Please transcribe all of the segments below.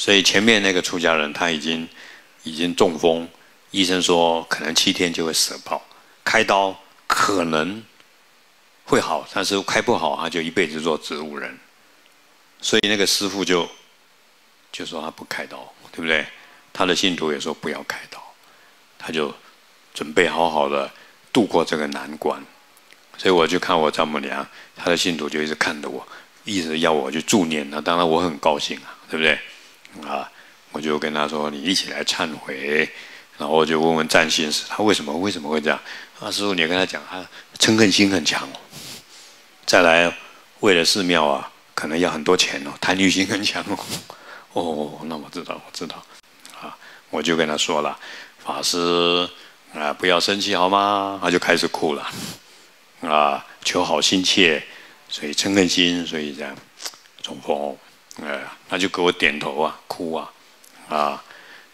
所以前面那个出家人他已经已经中风，医生说可能七天就会死报，开刀可能会好，但是开不好他就一辈子做植物人。所以那个师傅就就说他不开刀，对不对？他的信徒也说不要开刀，他就准备好好的度过这个难关。所以我就看我丈母娘，她的信徒就一直看着我，一直要我去助念。那当然我很高兴啊，对不对？啊，我就跟他说：“你一起来忏悔。”然后就问问占星师，他为什么为什么会这样？啊，师傅，你跟他讲，他嗔恨心很强哦。再来，为了寺庙啊，可能要很多钱哦，贪欲心很强哦。哦，那我知道，我知道。啊，我就跟他说了，法师啊，不要生气好吗？他就开始哭了。啊，求好心切，所以嗔恨心，所以这样中风。哎，他就给我点头啊，哭啊，啊，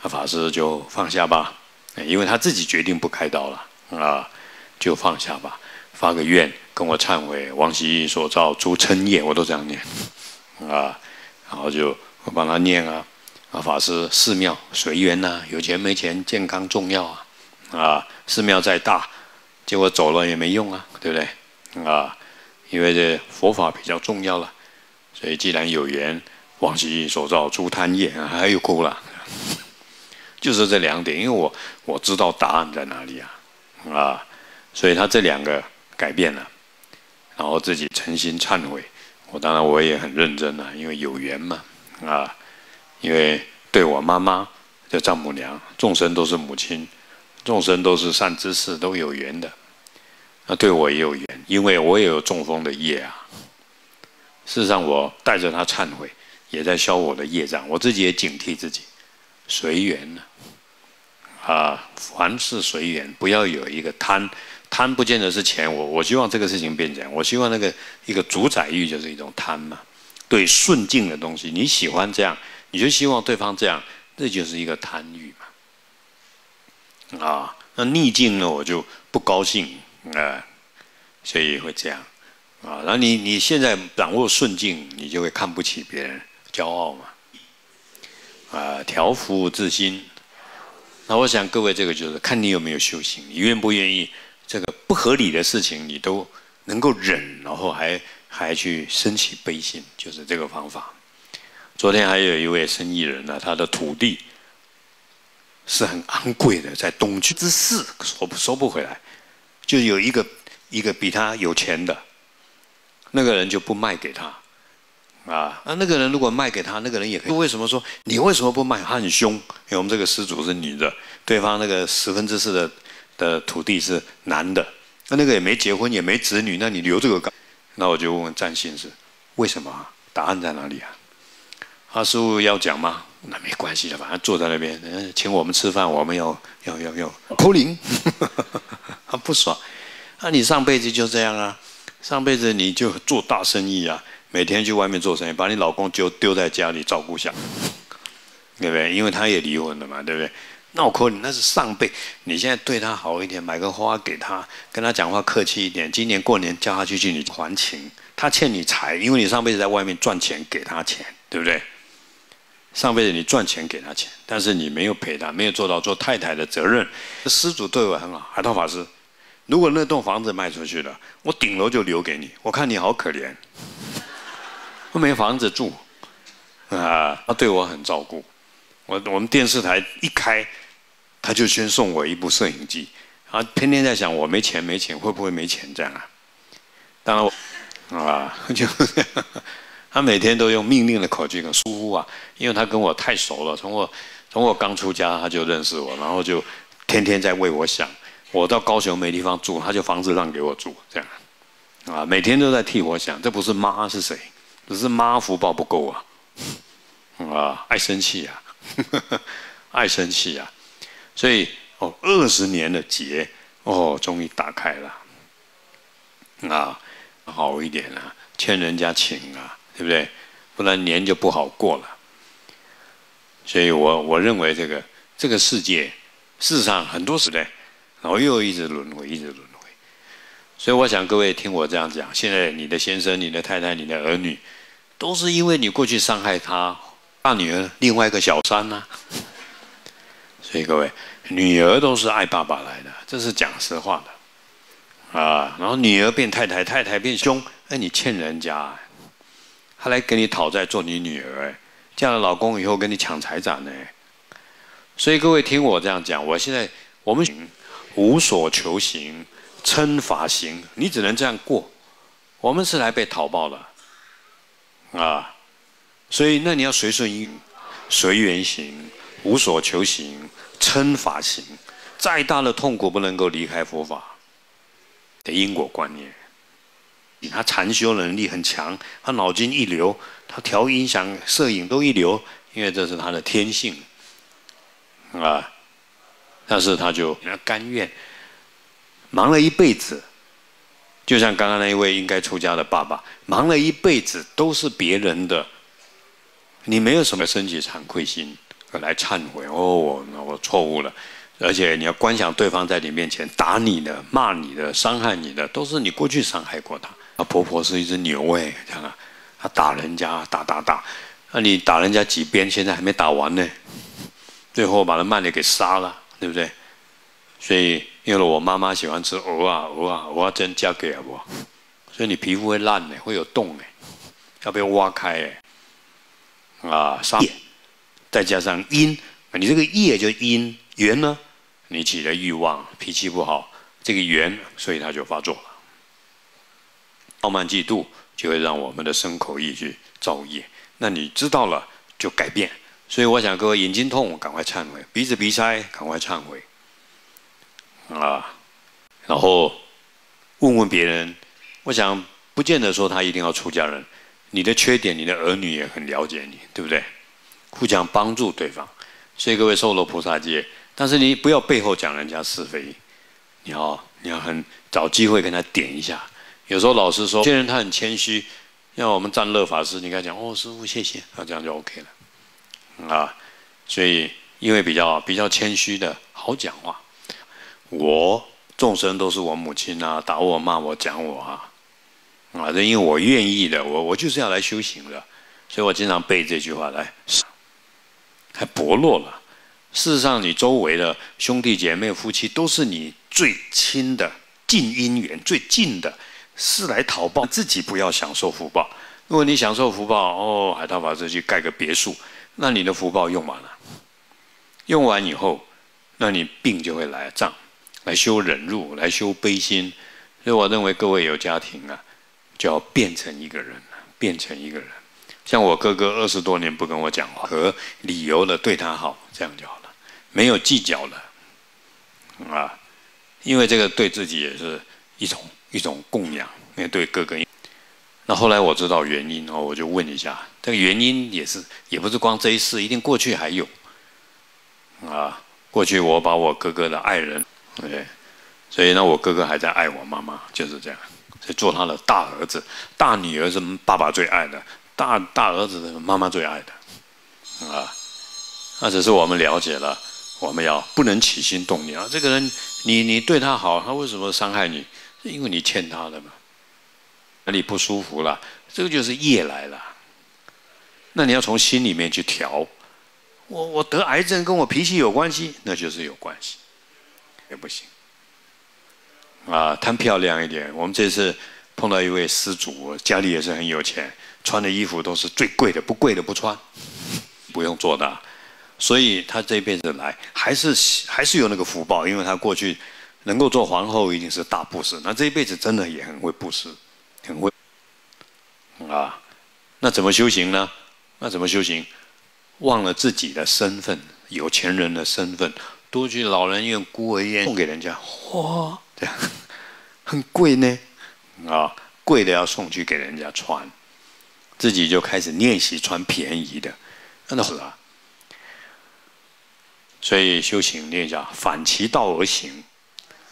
那法师就放下吧，因为他自己决定不开刀了啊，就放下吧，发个愿跟我忏悔，往昔所造诸嗔业，我都这样念啊，然后就我帮他念啊，啊，法师寺庙随缘呐，有钱没钱，健康重要啊，啊，寺庙再大，结果走了也没用啊，对不对？啊，因为这佛法比较重要了，所以既然有缘。往昔所造诸贪业，还有哭了，就是这两点，因为我我知道答案在哪里啊，啊，所以他这两个改变了，然后自己诚心忏悔，我当然我也很认真啊，因为有缘嘛，啊，因为对我妈妈的丈母娘，众生都是母亲，众生都是善知识，都有缘的，那对我也有缘，因为我也有中风的业啊，事实上我带着他忏悔。也在消我的业障，我自己也警惕自己，随缘呢，啊，凡事随缘，不要有一个贪，贪不见得是钱，我我希望这个事情变这样，我希望那个一个主宰欲就是一种贪嘛，对顺境的东西你喜欢这样，你就希望对方这样，这就是一个贪欲嘛，啊，那逆境呢我就不高兴啊，所以会这样，啊，然后你你现在掌握顺境，你就会看不起别人。骄傲嘛，啊，调伏自心。那我想各位，这个就是看你有没有修行，你愿不愿意这个不合理的事情，你都能够忍，然后还还去升起悲心，就是这个方法。昨天还有一位生意人呢，他的土地是很昂贵的，在东区之市收不收不回来，就有一个一个比他有钱的那个人就不卖给他。啊，那那个人如果卖给他，那个人也可以。为什么说你为什么不卖？他很凶，因为我们这个施主是女的，对方那个十分之四的的土地是男的，那那个也没结婚也没子女，那你留这个干？那我就问问占星师，为什么？答案在哪里啊？他师傅要讲吗？那没关系的，反正坐在那边，请我们吃饭，我们要要要要扣零，他不爽。那你上辈子就这样啊？上辈子你就做大生意啊？每天去外面做生意，把你老公就丢在家里照顾下，对不对？因为他也离婚了嘛，对不对？那我可你，那是上辈。你现在对他好一点，买个花给他，跟他讲话客气一点。今年过年叫他去去你还情，他欠你财，因为你上辈子在外面赚钱给他钱，对不对？上辈子你赚钱给他钱，但是你没有陪他，没有做到做太太的责任。施主对我很好，海涛法师，如果那栋房子卖出去了，我顶楼就留给你。我看你好可怜。都没房子住，啊，他对我很照顾。我我们电视台一开，他就先送我一部摄影机。啊，天天在想我没钱没钱会不会没钱这样啊？当然我啊，就 他每天都用命令的口气跟疏忽啊，因为他跟我太熟了。从我从我刚出家他就认识我，然后就天天在为我想。我到高雄没地方住，他就房子让给我住，这样啊，每天都在替我想，这不是妈是谁？只是妈福报不够啊，啊，爱生气啊，爱生气啊，所以哦，二十年的劫哦，终于打开了，啊，好一点啊，欠人家情啊，对不对？不然年就不好过了。所以我我认为这个这个世界，事实上很多时代，然后又一直轮回，一直轮回。所以我想各位听我这样讲，现在你的先生、你的太太、你的儿女。都是因为你过去伤害他，大女儿另外一个小三呢。所以各位，女儿都是爱爸爸来的，这是讲实话的啊。然后女儿变太太，太太变凶，哎，你欠人家，他来跟你讨债做你女儿，哎，嫁了老公以后跟你抢财产呢。所以各位听我这样讲，我现在我们无所求行，称法行，你只能这样过。我们是来被讨报的啊，所以那你要随顺因，随缘行，无所求行，称法行。再大的痛苦不能够离开佛法的因果观念。他禅修能力很强，他脑筋一流，他调音响、摄影都一流，因为这是他的天性。啊！但是他就甘愿忙了一辈子，就像刚刚那一位应该出家的爸爸，忙了一辈子都是别人的，你没有什么升起惭愧心来忏悔哦，那我错误了，而且你要观想对方在你面前打你的、骂你的、伤害你的，都是你过去伤害过他。啊，婆婆是一只牛哎，这样啊，她打人家，打打打，那你打人家几鞭，现在还没打完呢。最后把他慢的给杀了，对不对？所以因为我妈妈喜欢吃藕啊藕啊，我要真嫁给了我，所以你皮肤会烂的，会有洞的，要被挖开哎。啊，杀再加上因，你这个业就因缘呢，你起了欲望，脾气不好，这个缘，所以它就发作了。傲慢嫉妒就会让我们的身口意去造业，那你知道了就改变。所以我想各位眼睛痛，赶快忏悔；鼻子鼻塞，赶快忏悔。啊，然后问问别人，我想不见得说他一定要出家人。你的缺点，你的儿女也很了解你，对不对？互相帮助对方。所以各位受了菩萨戒，但是你不要背后讲人家是非，你要你要很找机会跟他点一下。有时候老师说，有些人他很谦虚，像我们占乐法师，你跟他讲哦，师傅谢谢，那这样就 OK 了。啊，所以因为比较比较谦虚的好讲话，我众生都是我母亲啊，打我骂我讲我啊，啊，这因为我愿意的，我我就是要来修行的，所以我经常背这句话来，还薄弱了。事实上，你周围的兄弟姐妹、夫妻都是你最亲的近姻缘，最近的，是来讨报，自己不要享受福报。如果你享受福报，哦，海涛法师去盖个别墅。那你的福报用完了，用完以后，那你病就会来障，来修忍辱，来修悲心。所以我认为各位有家庭啊，就要变成一个人，变成一个人。像我哥哥二十多年不跟我讲话，和理由的对他好，这样就好了，没有计较了，啊，因为这个对自己也是一种一种供养，那对哥哥。那后来我知道原因哦，我就问一下，这个原因也是也不是光这一世，一定过去还有啊。过去我把我哥哥的爱人，OK，所以呢，我哥哥还在爱我妈妈，就是这样，所以做他的大儿子、大女儿是爸爸最爱的，大大儿子是妈妈最爱的啊。那只是我们了解了，我们要不能起心动念啊。这个人，你你对他好，他为什么伤害你？是因为你欠他的嘛。那你不舒服了？这个就是业来了。那你要从心里面去调。我我得癌症跟我脾气有关系，那就是有关系，也不行。啊，贪漂亮一点。我们这次碰到一位施主，家里也是很有钱，穿的衣服都是最贵的，不贵的不穿，不用做的。所以他这辈子来还是还是有那个福报，因为他过去能够做皇后，一定是大布施。那这一辈子真的也很会布施。很会啊，那怎么修行呢？那怎么修行？忘了自己的身份，有钱人的身份，多去老人院、孤儿院送给人家，哇，这样很贵呢。啊，贵的要送去给人家穿，自己就开始练习穿便宜的，那是啊。所以修行练一下，反其道而行。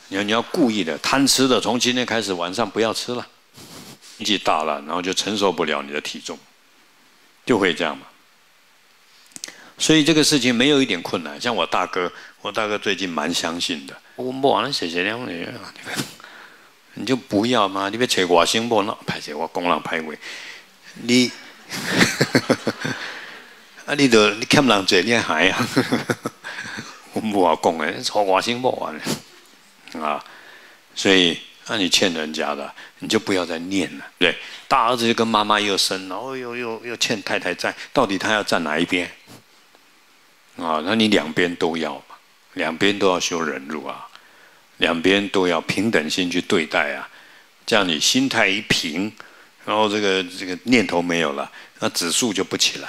你要你要故意的贪吃的，从今天开始晚上不要吃了。年纪大了，然后就承受不了你的体重，就会这样嘛。所以这个事情没有一点困难。像我大哥，我大哥最近蛮相信的。我不完了，谢谢两位啊！你就不要嘛，你别扯我心不那拍谁我工人拍鬼，你 啊，你都你欠人做，你还啊？我不好讲诶，超寡心不完啊！所以，那你欠人家的，你就不要再念了。对，大儿子就跟妈妈又生，然后又又又欠太太债，到底他要站哪一边？啊，那你两边都要嘛，两边都要修忍辱啊，两边都要平等心去对待啊，这样你心态一平，然后这个这个念头没有了，那指数就不起来。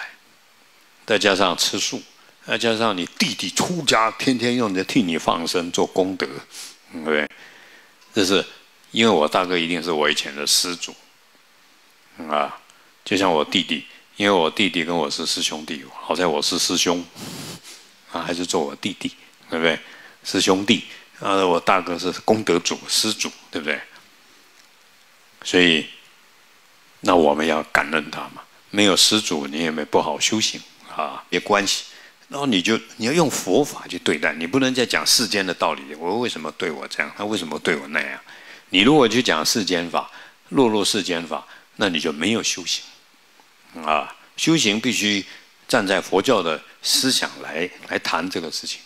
再加上吃素，再加上你弟弟出家，天天用着替你放生做功德，对不对？这是因为我大哥一定是我以前的师祖啊，就像我弟弟，因为我弟弟跟我是师兄弟，好在我是师兄。啊，还是做我弟弟，对不对？师兄弟，啊，我大哥是功德主、施主，对不对？所以，那我们要感恩他嘛。没有施主，你也没不好修行啊，没关系。然后你就你要用佛法去对待，你不能再讲世间的道理。我为什么对我这样？他为什么对我那样？你如果去讲世间法，落入世间法，那你就没有修行啊。修行必须站在佛教的。思想来来谈这个事情，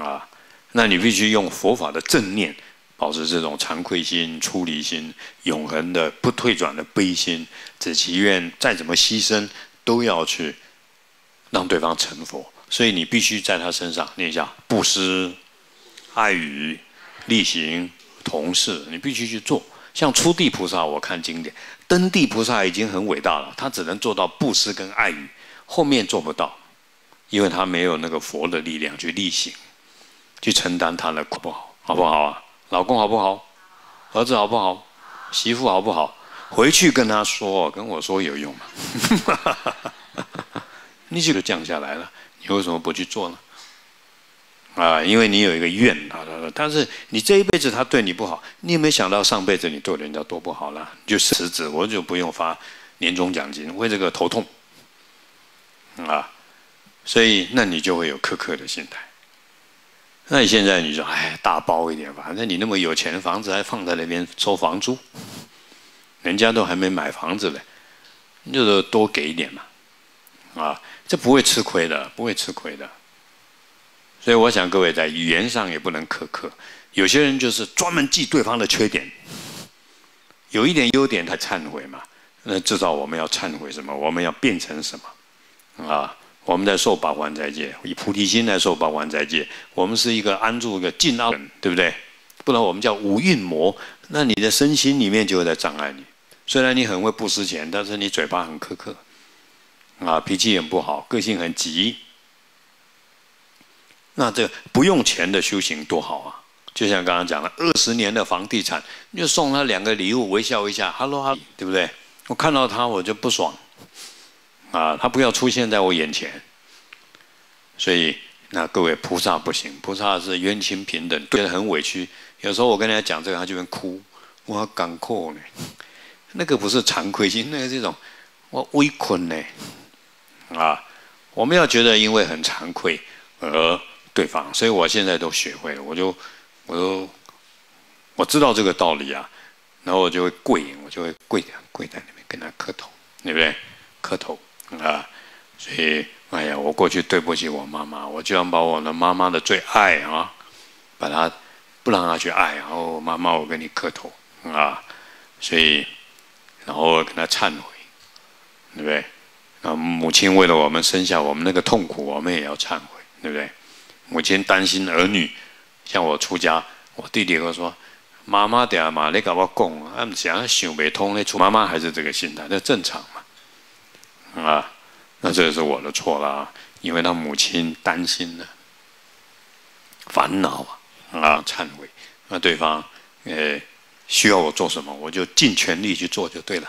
啊，那你必须用佛法的正念，保持这种惭愧心、出离心、永恒的不退转的悲心，只祈愿再怎么牺牲，都要去让对方成佛。所以你必须在他身上念一下布施、爱语、力行、同事，你必须去做。像初地菩萨，我看经典，登地菩萨已经很伟大了，他只能做到布施跟爱语，后面做不到。因为他没有那个佛的力量去力行，去承担他的苦不好，好不好啊？老公好不好？儿子好不好？媳妇好不好？回去跟他说，跟我说有用吗？你就降下来了，你为什么不去做呢？啊，因为你有一个愿啊，但是你这一辈子他对你不好，你有没有想到上辈子你对人家多不好了？就辞职，我就不用发年终奖金，为这个头痛啊。所以，那你就会有苛刻的心态。那你现在你说，哎，大包一点，反正你那么有钱，房子还放在那边收房租，人家都还没买房子嘞，你就多给一点嘛，啊，这不会吃亏的，不会吃亏的。所以，我想各位在语言上也不能苛刻。有些人就是专门记对方的缺点，有一点优点他忏悔嘛，那至少我们要忏悔什么？我们要变成什么？啊？我们在受八关斋戒，以菩提心来受八关斋戒。我们是一个安住一个静安人，对不对？不然我们叫五蕴魔，那你的身心里面就会在障碍你。虽然你很会布施钱，但是你嘴巴很苛刻，啊，脾气很不好，个性很急。那这不用钱的修行多好啊！就像刚刚讲的，二十年的房地产，就送他两个礼物，微笑一下，Hello，对不对？我看到他我就不爽。啊，他不要出现在我眼前，所以那各位菩萨不行，菩萨是冤亲平等，对得很委屈。有时候我跟人家讲这个，他就会哭，我感阔呢。那个不是惭愧心，那个这种我微困呢。啊，我们要觉得因为很惭愧而对方，所以我现在都学会了，我就我都我知道这个道理啊，然后我就会跪，我就会跪在跪在那边跟他磕头，对不对？磕头。啊，所以，哎呀，我过去对不起我妈妈，我就要把我的妈妈的最爱啊，把她不让她去爱，然后妈妈，我跟你磕头啊，所以，然后跟她忏悔，对不对？啊，母亲为了我们生下我们那个痛苦，我们也要忏悔，对不对？母亲担心儿女，像我出家，我弟弟跟我说，妈妈的嘛，你跟我讲，啊，想想不通嘞，出妈妈还是这个心态，那正常。啊，那这是我的错了啊，因为他母亲担心了，烦恼啊，啊，忏悔，那对方呃需要我做什么，我就尽全力去做就对了，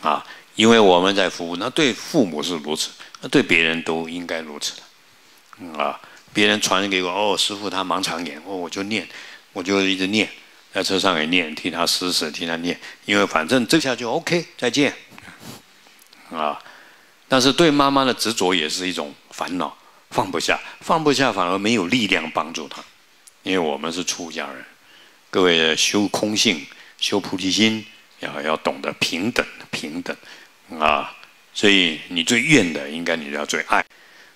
啊，因为我们在服务，那对父母是如此，那对别人都应该如此的，啊，别人传给我，哦，师傅他盲肠炎，哦，我就念，我就一直念，在车上也念，替他施舍，替他念，因为反正这下就 OK，再见，啊。但是对妈妈的执着也是一种烦恼，放不下，放不下反而没有力量帮助她，因为我们是出家人，各位修空性、修菩提心，要要懂得平等，平等，啊，所以你最怨的，应该你要最爱。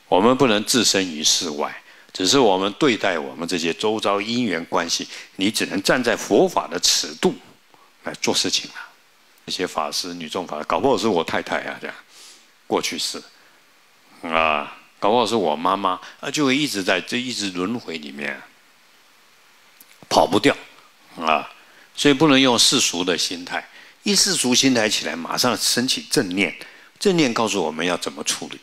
我们不能置身于世外，只是我们对待我们这些周遭因缘关系，你只能站在佛法的尺度来做事情了。那些法师、女众法，搞不好是我太太啊，这样过去式啊，搞不好是我妈妈啊，就会一直在这一直轮回里面跑不掉啊，所以不能用世俗的心态，一世俗心态起来，马上升起正念，正念告诉我们要怎么处理，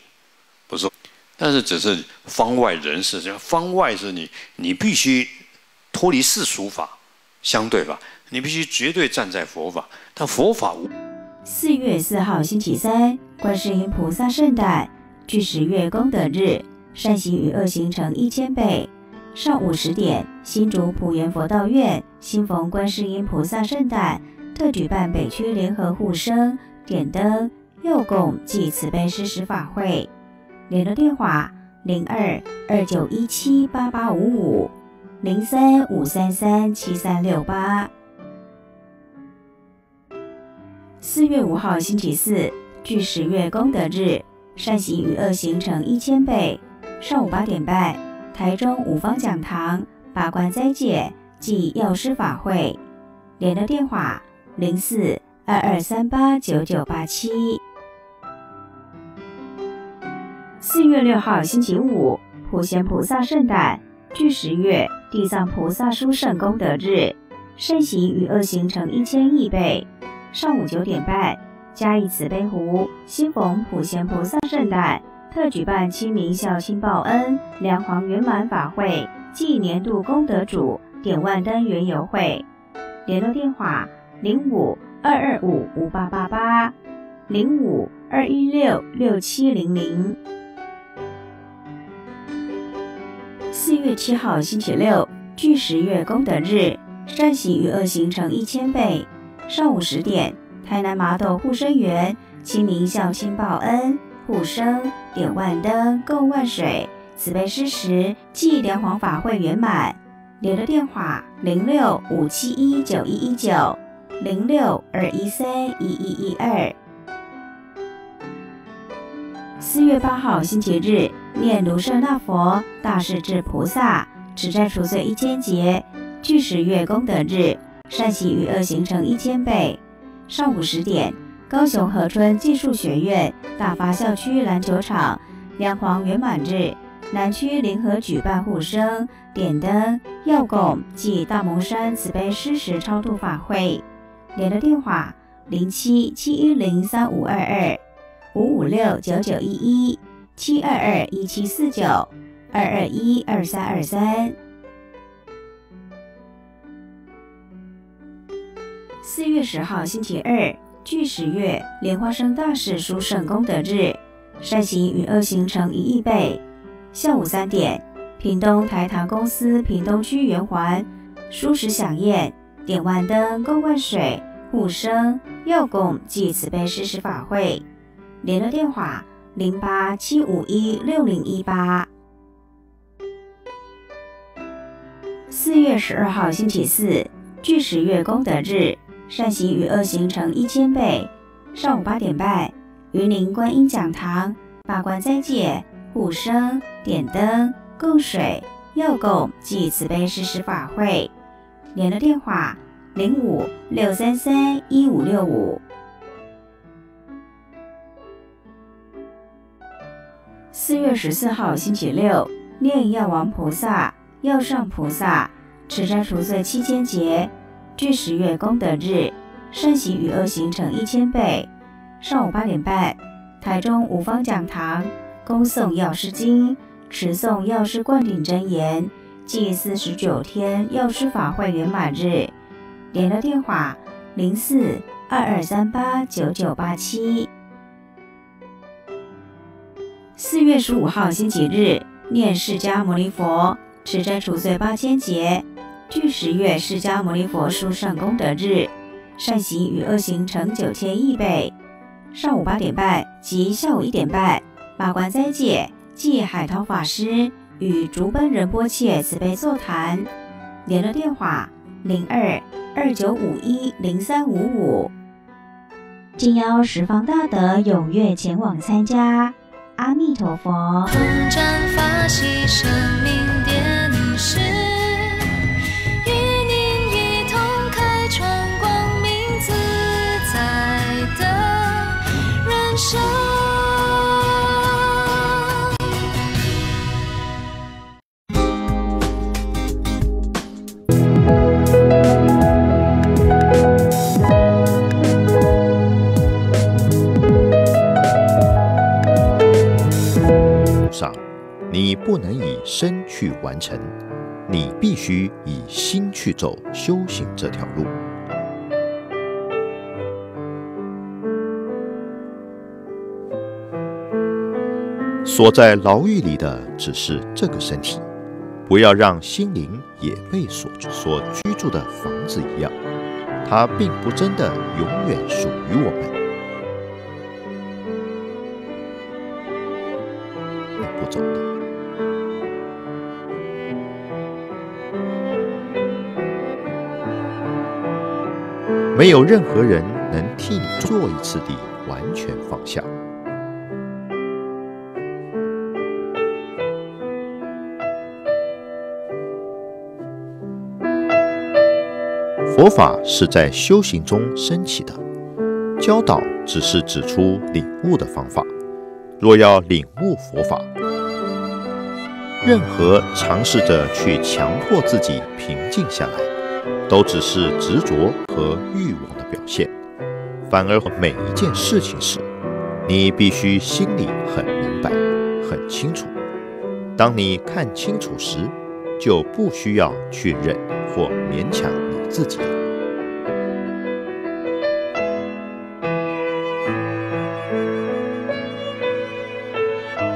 不是。但是只是方外人士，这方外是你，你必须脱离世俗法、相对法，你必须绝对站在佛法。但佛法无。四月四号星期三，观世音菩萨圣诞，具十月功德日，善行与恶行成一千倍。上午十点，新竹普元佛道院新逢观世音菩萨圣诞，特举办北区联合护生、点灯、佑供暨慈悲施食法会。联络电话：零二二九一七八八五五零三五三三七三六八。四月五号星期四，距十月功德日，善行与恶行成一千倍。上午八点半，台中五方讲堂八关斋戒暨药师法会。联络电话：零四二二三八九九八七。四月六号星期五，普贤菩萨圣诞，距十月地藏菩萨殊胜功德日，善行与恶行成一千亿倍。上午九点半，嘉义慈悲湖新逢普贤菩萨圣诞，特举办清明孝亲报恩梁皇圆满法会暨年度功德主点万灯圆游会。联络电话：零五二二五五八八八零五二一六六七零零。四月七号星期六，距十月功德日，善行与恶行成一千倍。上午十点，台南麻豆护生园清明孝亲报恩护生点万灯供万水慈悲施食暨莲黄法会圆满。留的电话：零六五七一九一一九零六二一三一一一二。四月八号星期日。念卢舍那佛大势至菩萨持斋除罪一千劫，俱十月功德日，善行与恶行成一千倍。上午十点，高雄和春技术学院大发校区篮球场两黄圆满日，南区联合举办护生、点灯、药供暨大蒙山慈悲施食超度法会。联络电话：零七七一零三五二二五五六九九一一。七二二一七四九二二一二三二三。四月十号星期二，具十月莲花生大士殊胜功德日，善行与恶行成一亿倍。下午三点，屏东台糖公司屏东区圆环舒食享宴，点万灯供万水护生佑供暨慈悲施食法会。联络电话。零八七五一六零一八。四月十二号星期四，具十月功德日，善行与恶行成一千倍。上午八点半，云林观音讲堂八关斋戒护生点灯供水药供暨慈悲施食法会。联络电话：零五六三三一五六五。四月十四号星期六，念药王菩萨、药上菩萨持斋除罪七千劫，具十月功德日，善行与恶行成一千倍。上午八点半，台中五方讲堂恭诵药师经，持诵药师灌顶真言，即四十九天药师法会圆满日。联络电话：零四二二三八九九八七。四月十五号星期日，念释迦牟尼佛持斋除罪八千劫，具十月释迦牟尼佛殊胜功德日，善行与恶行成九千亿倍。上午八点半及下午一点半，马关斋戒暨海涛法师与竹奔仁波切慈悲座谈。联络电话：零二二九五一零三五五。敬邀十方大德踊跃前往参加。阿弥陀佛。你不能以身去完成，你必须以心去走修行这条路。锁在牢狱里的只是这个身体，不要让心灵也被锁住。所居住的房子一样，它并不真的永远属于我们。不走的。没有任何人能替你做一次的完全放下。佛法是在修行中升起的，教导只是指出领悟的方法。若要领悟佛法，任何尝试着去强迫自己平静下来。都只是执着和欲望的表现，反而每一件事情时，你必须心里很明白、很清楚。当你看清楚时，就不需要去忍或勉强自己。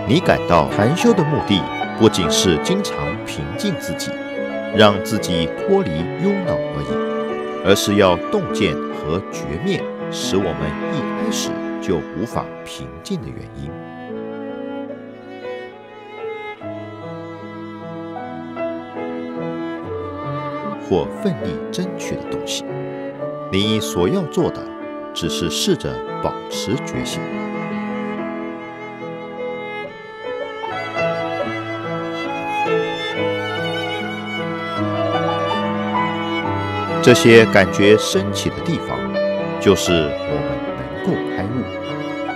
你感到禅修的目的，不仅是经常平静自己。让自己脱离忧恼而已，而是要洞见和觉灭，使我们一开始就无法平静的原因，或奋力争取的东西。你所要做的，只是试着保持觉醒。这些感觉升起的地方，就是我们能够开悟、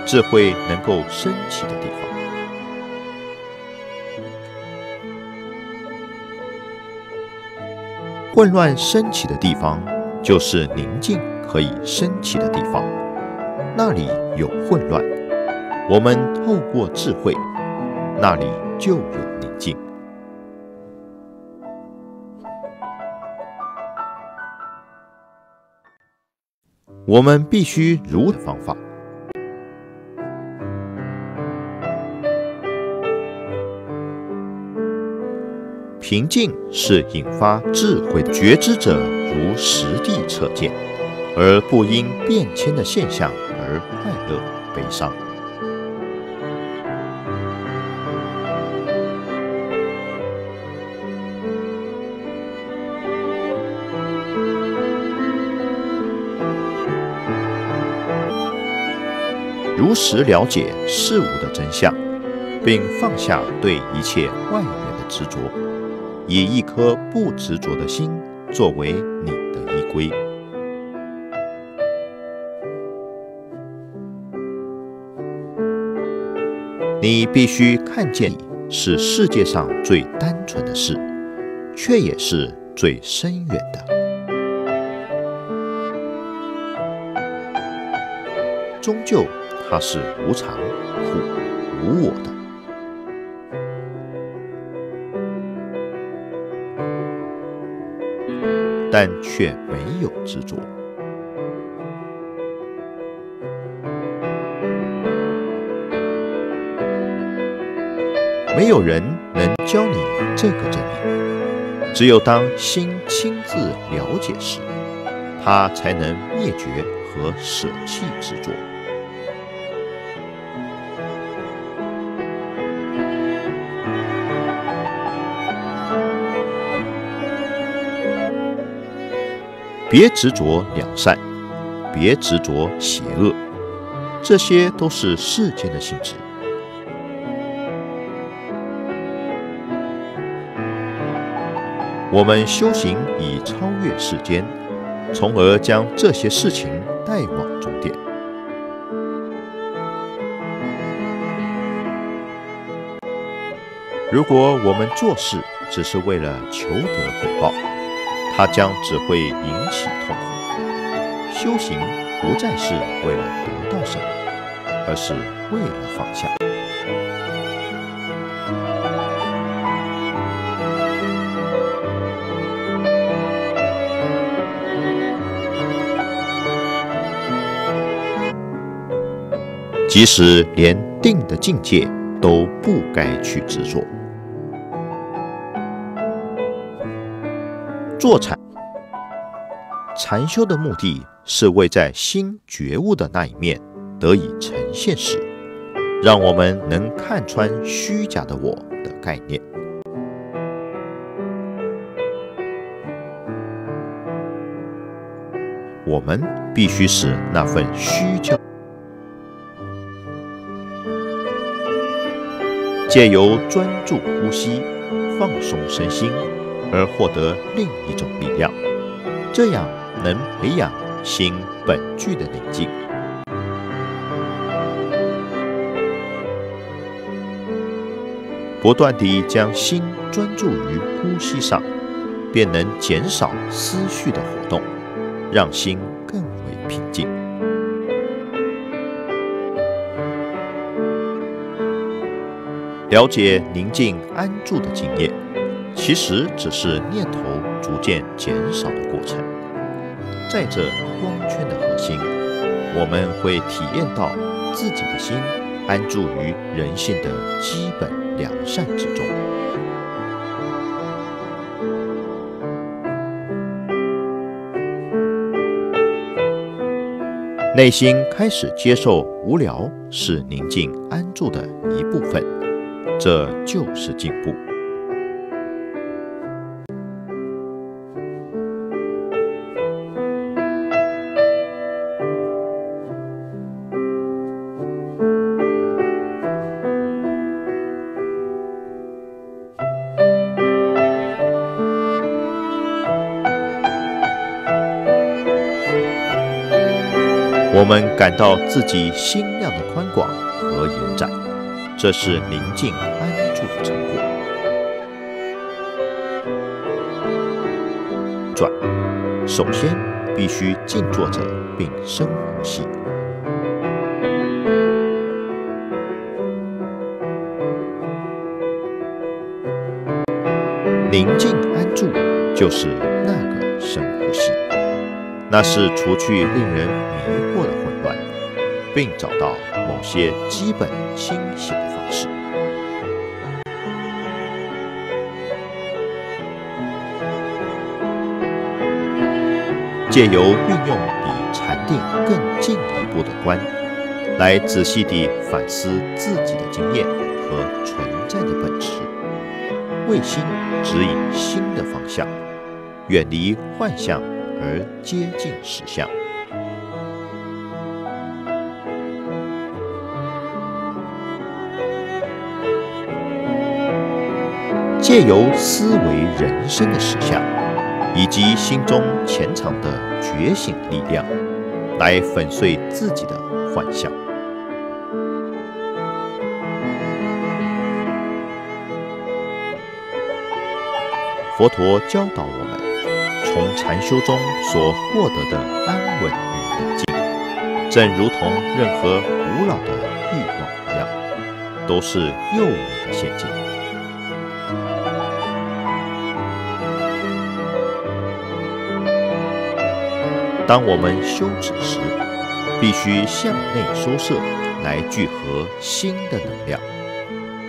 智慧能够升起的混乱升起的地方，就是宁静可以升起的地方。那里有混乱，我们透过智慧，那里就有宁静。我们必须如的方法。平静是引发智慧觉知者，如实地测见，而不因变迁的现象而快乐悲伤。如实了解事物的真相，并放下对一切外缘的执着，以一颗不执着的心作为你的依归。你必须看见，是世界上最单纯的事，却也是最深远的。终究。它是无常、苦、无我的，但却没有执着。没有人能教你这个真理，只有当心亲自了解时，它才能灭绝和舍弃执着。别执着两善，别执着邪恶，这些都是世间的性质。我们修行以超越世间，从而将这些事情带往终点。如果我们做事只是为了求得回报，它将只会引起痛苦。修行不再是为了得到什么，而是为了放下。即使连定的境界都不该去执着。坐禅，禅修的目的是为在心觉悟的那一面得以呈现时，让我们能看穿虚假的我的概念。我们必须使那份虚焦，借由专注呼吸，放松身心。而获得另一种力量，这样能培养心本具的宁静。不断地将心专注于呼吸上，便能减少思绪的活动，让心更为平静。了解宁静安住的经验。其实只是念头逐渐减少的过程。在这光圈的核心，我们会体验到自己的心安住于人性的基本良善之中，内心开始接受无聊是宁静安住的一部分，这就是进步。我们感到自己心量的宽广和延展，这是宁静安住的成果。转，首先必须静坐着并深呼吸。宁静安住就是那个深呼吸。那是除去令人迷惑的混乱，并找到某些基本清醒的方式。借由运用比禅定更进一步的观，来仔细地反思自己的经验和存在的本质，为心指引新的方向，远离幻象。而接近实相，借由思维人生的实相，以及心中潜藏的觉醒力量，来粉碎自己的幻象。佛陀教导我们。从禅修中所获得的安稳与宁静，正如同任何古老的欲望一样，都是诱人的陷阱。当我们修止时，必须向内收摄，来聚合新的能量，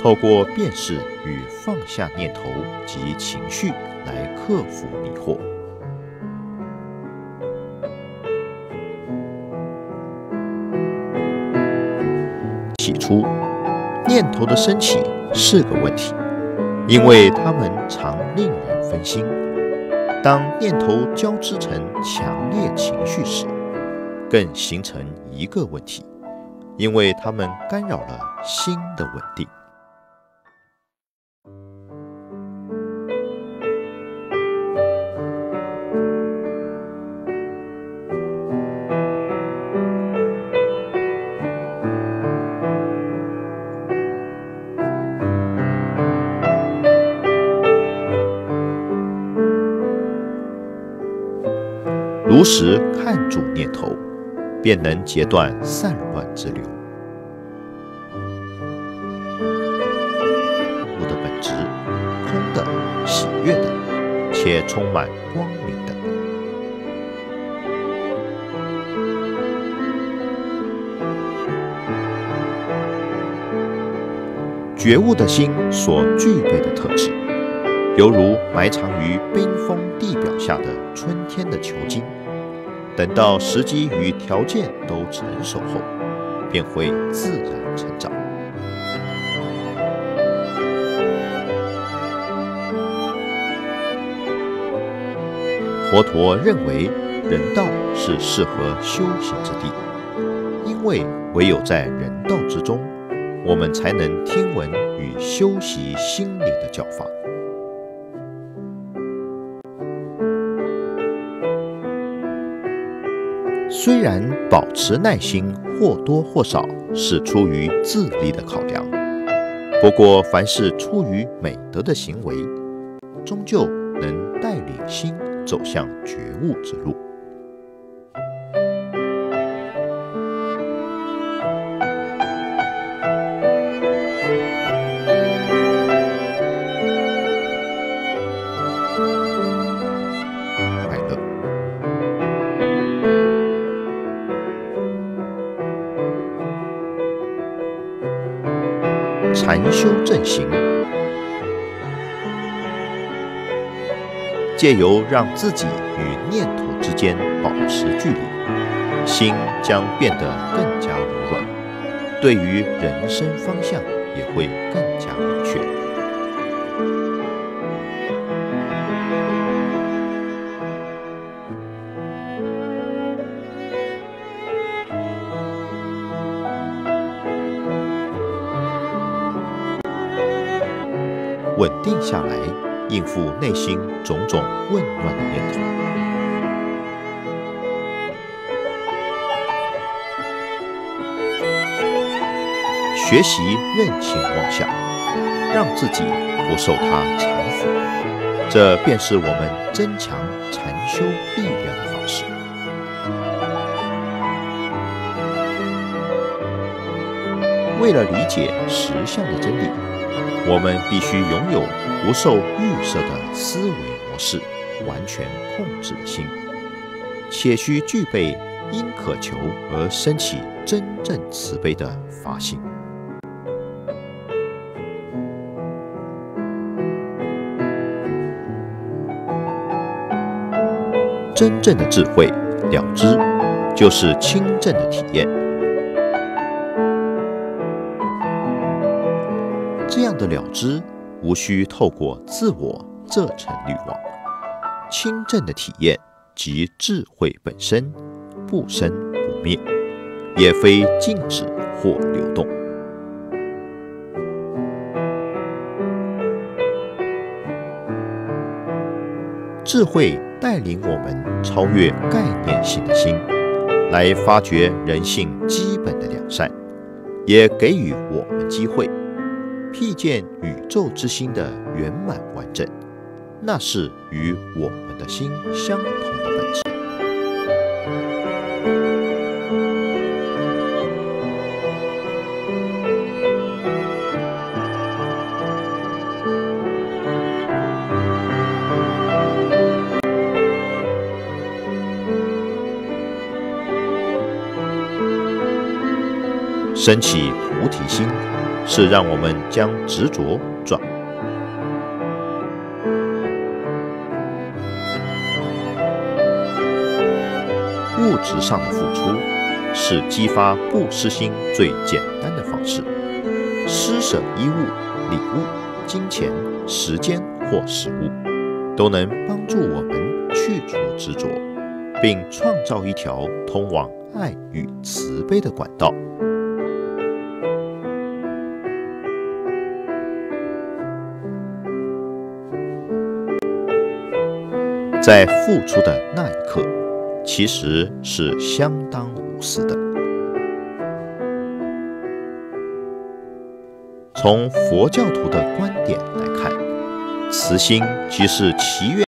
透过辨识与放下念头及情绪，来克服迷惑。起初，念头的升起是个问题，因为它们常令人分心。当念头交织成强烈情绪时，更形成一个问题，因为它们干扰了心的稳定。实看住念头，便能截断散乱之流。物的本质，空的、喜悦的，且充满光明的。觉悟的心所具备的特质，犹如埋藏于冰封地表下的春天的球茎。等到时机与条件都成熟后，便会自然成长。佛陀认为，人道是适合修行之地，因为唯有在人道之中，我们才能听闻与修习心灵的教法。虽然保持耐心或多或少是出于自利的考量，不过凡是出于美德的行为，终究能带领心走向觉悟之路。借由让自己与念头之间保持距离，心将变得更加柔软，对于人生方向也会更加明确。稳定下来，应付内心种种混乱的念头。学习认清妄想，让自己不受它缠缚，这便是我们增强禅修力量的方式。为了理解实相的真理。我们必须拥有不受预设的思维模式，完全控制的心，且需具备因渴求而升起真正慈悲的发心。真正的智慧了知，就是清正的体验。这样的了知，无需透过自我这层滤网，清正的体验即智慧本身，不生不灭，也非静止或流动。智慧带领我们超越概念性的心，来发掘人性基本的良善，也给予我们机会。瞥见宇宙之心的圆满完整，那是与我们的心相同的本质。升起。是让我们将执着转物质上的付出，是激发布施心最简单的方式。施舍衣物、礼物、金钱、时间或食物，都能帮助我们去除执着，并创造一条通往爱与慈悲的管道。在付出的那一刻，其实是相当无私的。从佛教徒的观点来看，慈心即是祈愿